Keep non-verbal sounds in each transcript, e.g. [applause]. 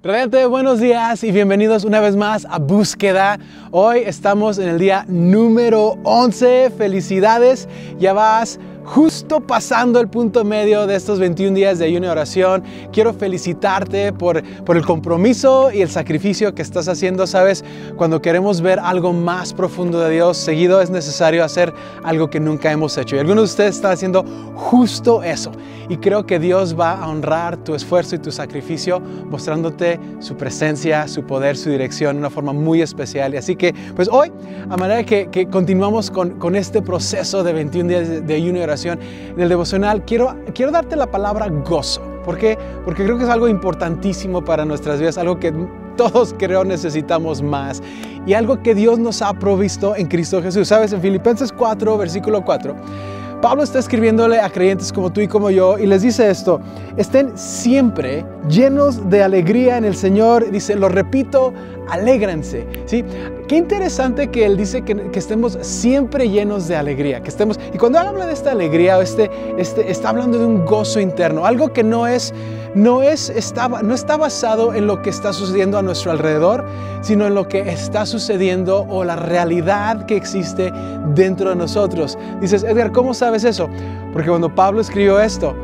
Radiante, buenos días y bienvenidos una vez más a Búsqueda. Hoy estamos en el día número 11. Felicidades, ya vas justo pasando el punto medio de estos 21 días de ayuno y oración. Quiero felicitarte por, por el compromiso y el sacrificio que estás haciendo. Sabes, cuando queremos ver algo más profundo de Dios, seguido es necesario hacer algo que nunca hemos hecho. Y algunos de ustedes están haciendo justo eso. Y creo que Dios va a honrar tu esfuerzo y tu sacrificio mostrándote su presencia, su poder, su dirección de una forma muy especial. Y así que, pues hoy, a manera que, que continuamos con, con este proceso de 21 días de, ayuno y oración, en el devocional, quiero, quiero darte la palabra gozo. ¿Por qué? Porque creo que es algo importantísimo para nuestras vidas, algo que todos creo necesitamos más y algo que Dios nos ha provisto en Cristo Jesús. Sabes, en Filipenses 4, versículo 4, Pablo está escribiéndole a creyentes como tú y como yo y les dice esto, estén siempre llenos de alegría en el Señor. Dice, lo repito, alégrense. ¿sí? Qué interesante que él dice que, estemos siempre llenos de alegría, que estemos, y cuando habla de esta alegría, este, este, está hablando de un gozo interno, algo que no es, no es, está, no está basado en lo que está sucediendo a nuestro alrededor, sino en lo que está sucediendo o la realidad que existe dentro de nosotros. Dices, Edgar, ¿cómo sabes eso? Porque cuando Pablo escribió esto,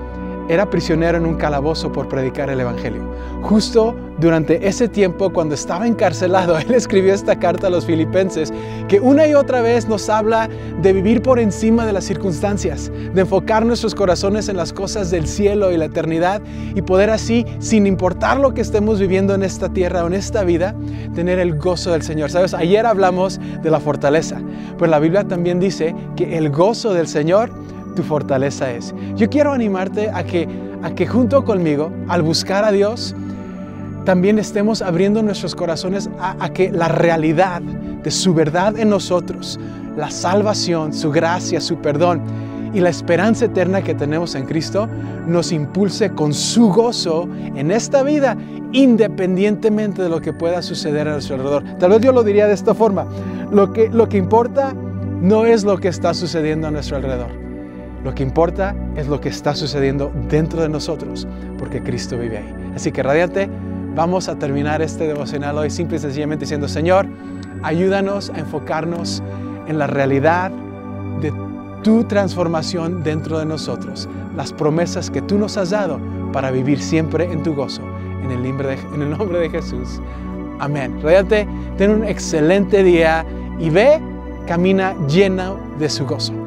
era prisionero en un calabozo por predicar el Evangelio. Justo durante ese tiempo, cuando estaba encarcelado, [laughs] él escribió esta carta a los filipenses que una y otra vez nos habla de vivir por encima de las circunstancias, de enfocar nuestros corazones en las cosas del cielo y la eternidad y poder así, sin importar lo que estemos viviendo en esta tierra o en esta vida, tener el gozo del Señor. Sabes, ayer hablamos de la fortaleza, pues la Biblia también dice que el gozo del Señor tu fortaleza es. Yo quiero animarte a que, a que junto conmigo, al buscar a Dios, también estemos abriendo nuestros corazones a, que la realidad de su verdad en nosotros, la salvación, su gracia, su perdón y la esperanza eterna que tenemos en Cristo, nos impulse con su gozo en esta vida, independientemente de lo que pueda suceder a nuestro alrededor. Tal vez yo lo diría de esta forma, lo que, lo que importa no es lo que está sucediendo a nuestro alrededor. Lo que importa es lo que está sucediendo dentro de nosotros, porque Cristo vive ahí. Así que radiante, vamos a terminar este devocional hoy simple y sencillamente diciendo, Señor, ayúdanos a enfocarnos en la realidad de tu transformación dentro de nosotros, las promesas que tú nos has dado para vivir siempre en tu gozo. En el nombre de, Jesús. Amén. Radiante, ten un excelente día y ve, camina lleno de su gozo.